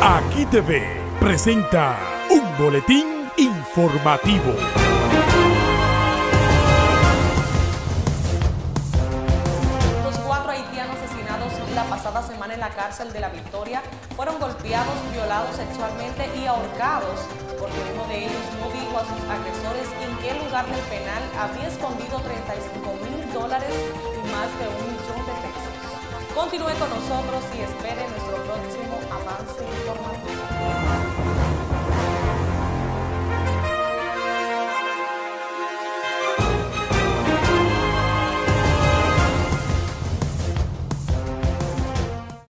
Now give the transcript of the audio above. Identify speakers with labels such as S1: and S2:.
S1: Aquí TV presenta un boletín informativo.
S2: Los cuatro haitianos asesinados la pasada semana en la cárcel de la Victoria fueron golpeados, violados sexualmente y ahorcados porque uno de ellos no dijo a sus agresores en qué lugar del penal había escondido 35 mil dólares y más de un millón de. Continúe con nosotros y espere nuestro.